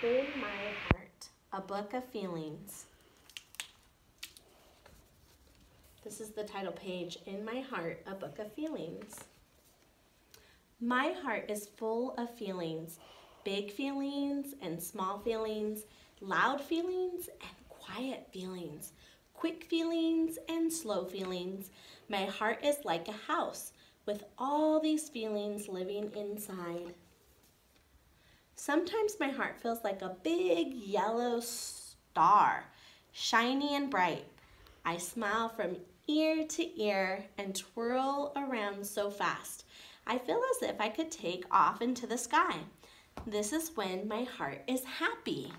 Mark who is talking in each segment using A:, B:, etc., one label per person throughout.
A: In My Heart, a book of feelings. This is the title page, In My Heart, a book of feelings. My heart is full of feelings, big feelings and small feelings, loud feelings and quiet feelings, quick feelings and slow feelings. My heart is like a house with all these feelings living inside. Sometimes my heart feels like a big yellow star, shiny and bright. I smile from ear to ear and twirl around so fast. I feel as if I could take off into the sky. This is when my heart is happy.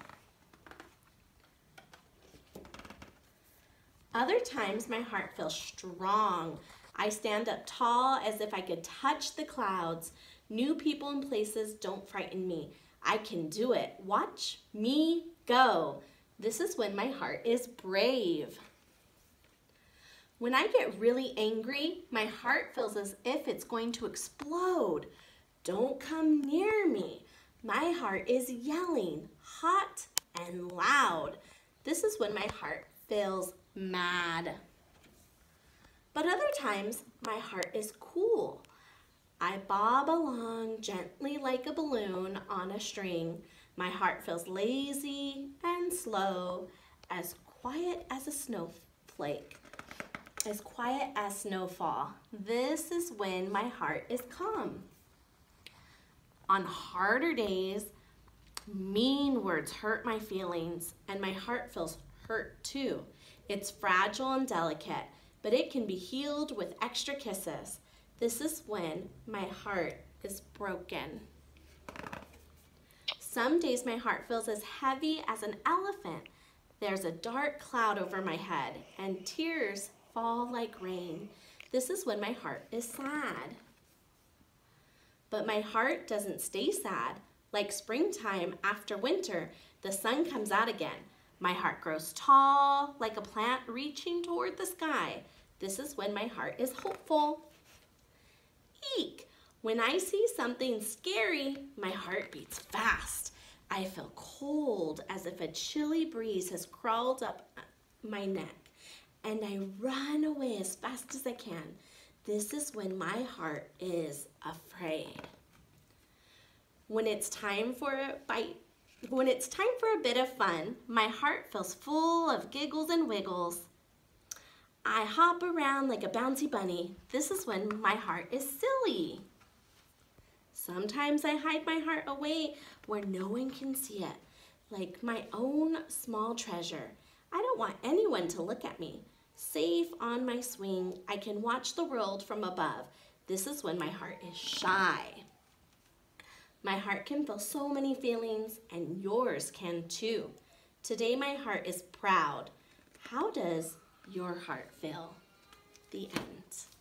A: Other times my heart feels strong. I stand up tall as if I could touch the clouds. New people and places don't frighten me. I can do it. Watch me go. This is when my heart is brave. When I get really angry, my heart feels as if it's going to explode. Don't come near me. My heart is yelling, hot and loud. This is when my heart feels mad. But other times, my heart is cool. I bob along gently like a balloon on a string. My heart feels lazy and slow, as quiet as a snowflake, as quiet as snowfall. This is when my heart is calm. On harder days, mean words hurt my feelings, and my heart feels hurt too. It's fragile and delicate, but it can be healed with extra kisses. This is when my heart is broken. Some days my heart feels as heavy as an elephant. There's a dark cloud over my head and tears fall like rain. This is when my heart is sad. But my heart doesn't stay sad. Like springtime after winter, the sun comes out again. My heart grows tall, like a plant reaching toward the sky. This is when my heart is hopeful. When I see something scary, my heart beats fast. I feel cold as if a chilly breeze has crawled up my neck and I run away as fast as I can. This is when my heart is afraid. When it's time for a bite, when it's time for a bit of fun, my heart feels full of giggles and wiggles. I hop around like a bouncy bunny. This is when my heart is silly. Sometimes I hide my heart away where no one can see it, like my own small treasure. I don't want anyone to look at me. Safe on my swing, I can watch the world from above. This is when my heart is shy. My heart can feel so many feelings, and yours can too. Today, my heart is proud. How does your heart feel? The end.